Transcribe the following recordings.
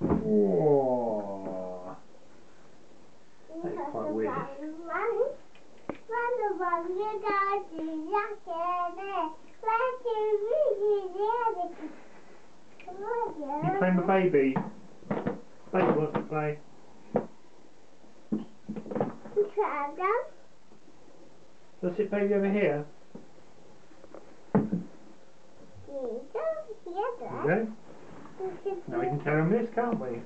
Whoa. That's quite weird. You playing with baby? Baby wants to play. Let's sit baby over here. Go. Now we can tell him this, can't we?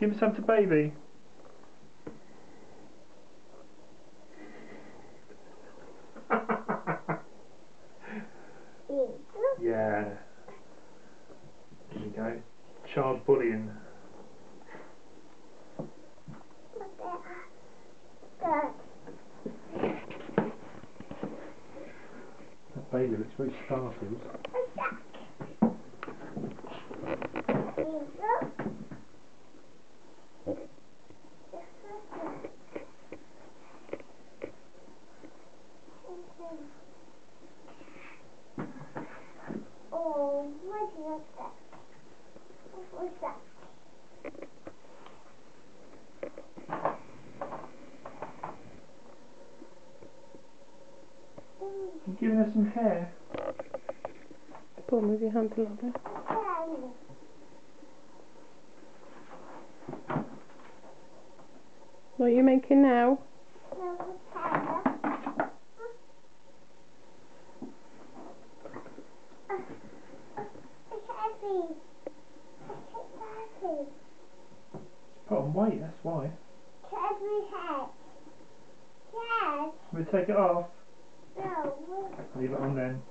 Give some to baby. yeah. There you go. Child bullying. That baby looks very startled. You giving her some hair? Pull, move your hand a little bit. What are you making now? Put on weight, that's why. Yes. We take it off. Leave it on then.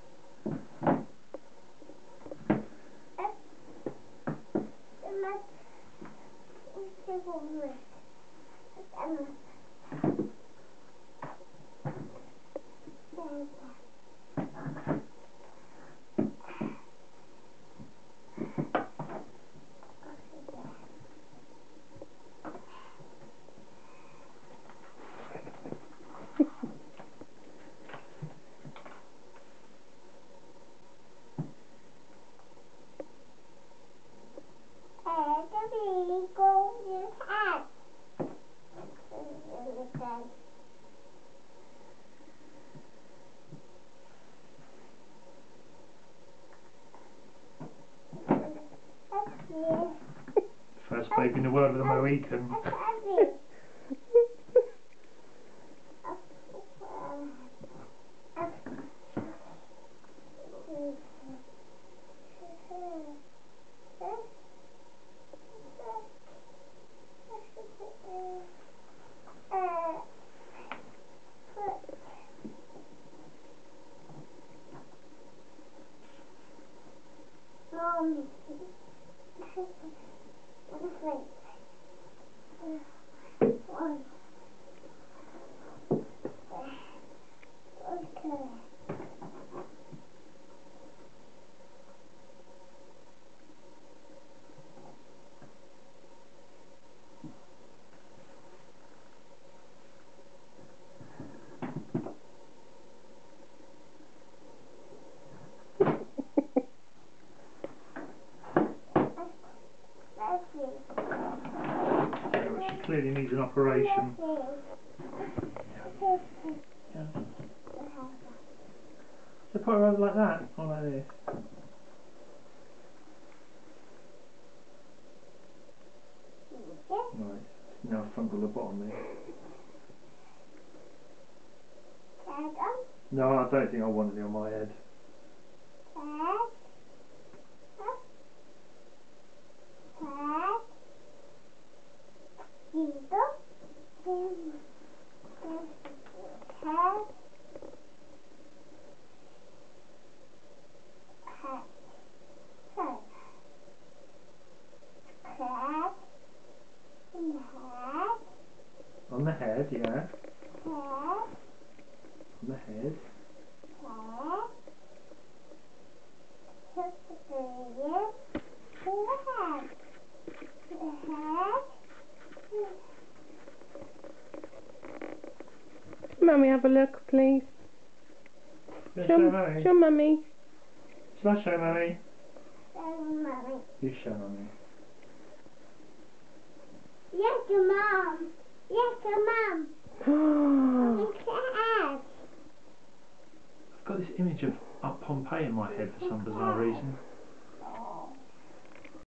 First baby in the world with the Mohican. Mom. One. Okay. That's it. Yeah, well, needs an operation. Yeah. So put her over like that, or like this. Right. Now fungal lobotomy. No, I don't think I want any on my head. On the head, yeah. Yeah. On the head. Yeah. Put the fingers to the head. The head. Mummy, have a look, please. Show, show Mummy. Show Shall I show Mummy? Show Mummy. You show Mummy. Yes, your mum. Yes. Oh, cat. I've got this image of Pompeii in my head for some bizarre reason.